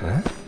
Huh?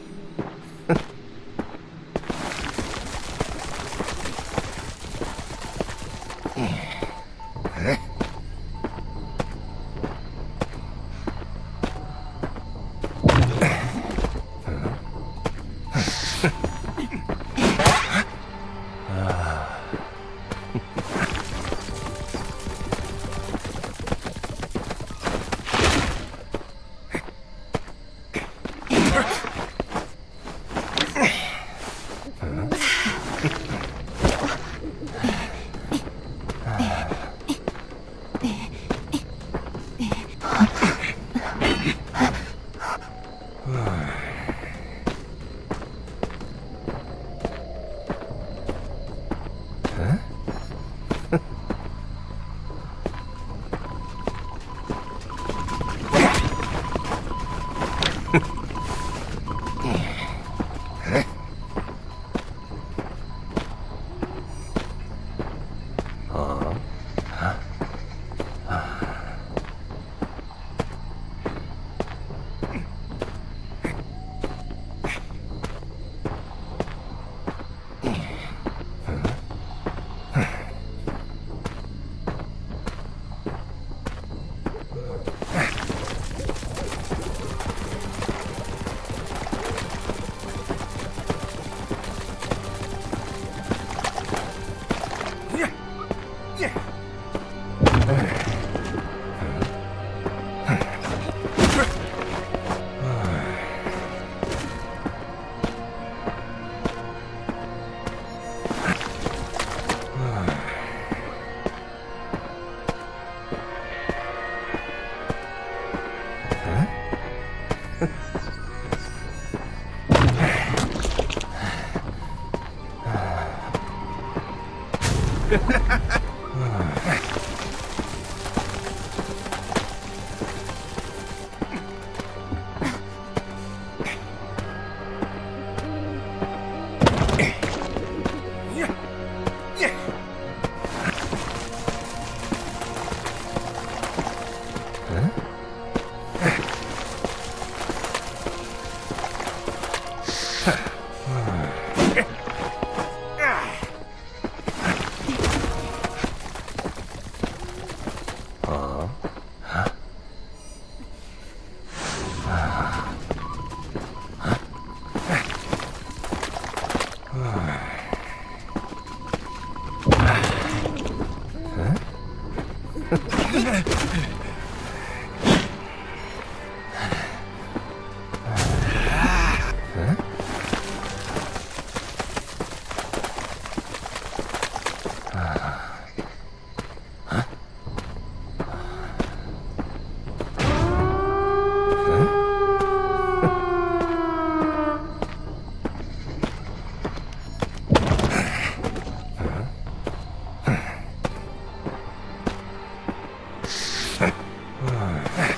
はい。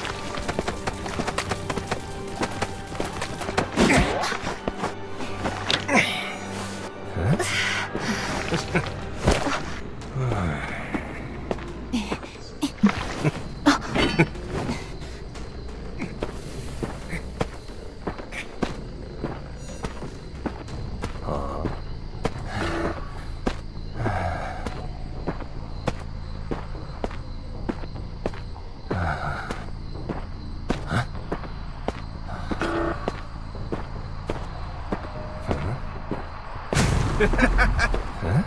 어?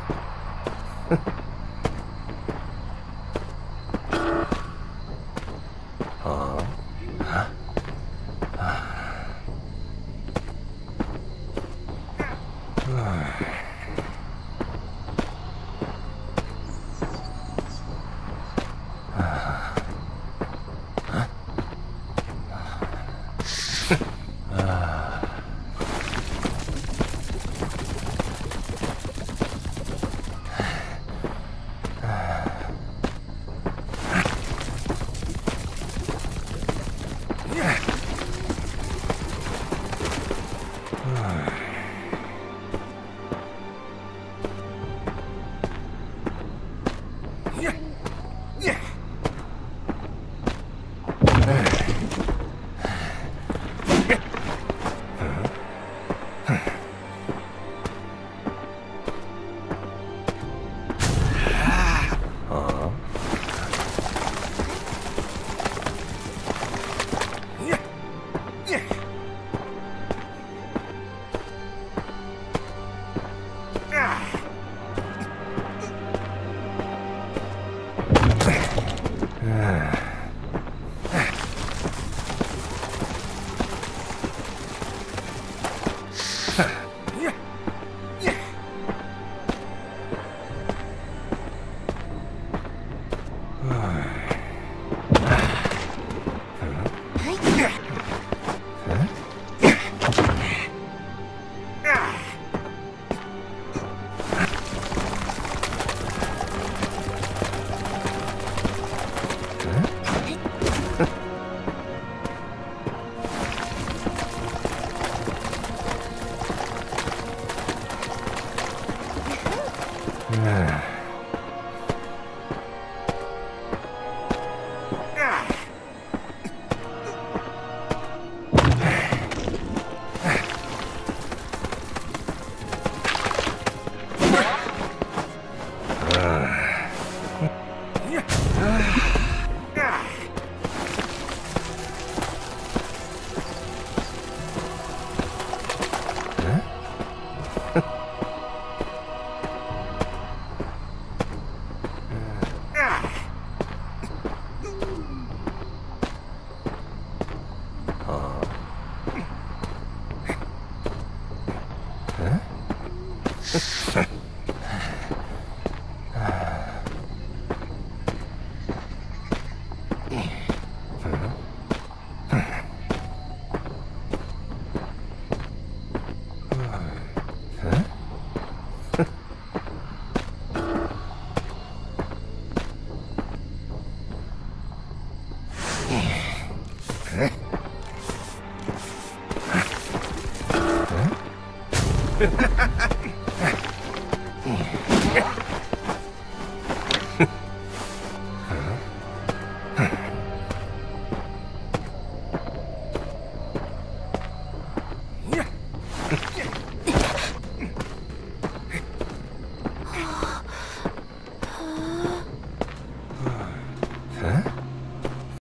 아. 아. 아. Yeah. Yeah. 哈哈哈哈哈嗯